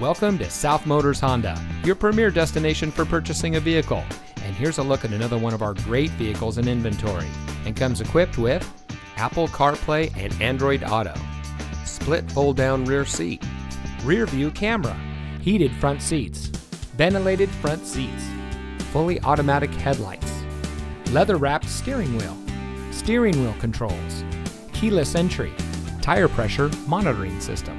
Welcome to South Motors Honda, your premier destination for purchasing a vehicle. And here's a look at another one of our great vehicles in inventory and comes equipped with Apple CarPlay and Android Auto, split fold down rear seat, rear view camera, heated front seats, ventilated front seats, fully automatic headlights, leather wrapped steering wheel, steering wheel controls, keyless entry, tire pressure monitoring system,